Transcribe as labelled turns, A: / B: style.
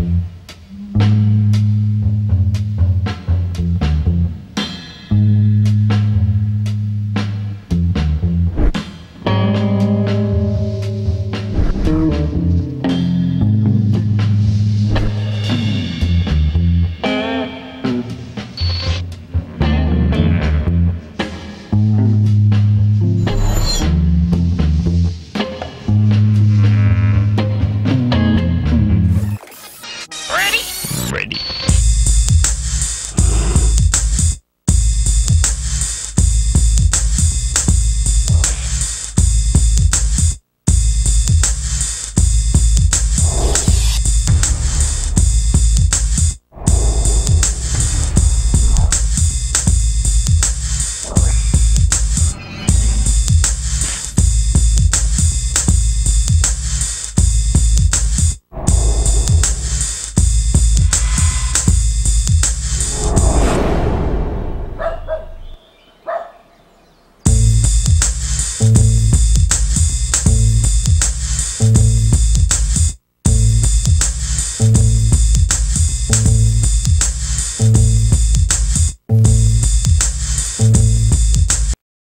A: Bye.
B: ready.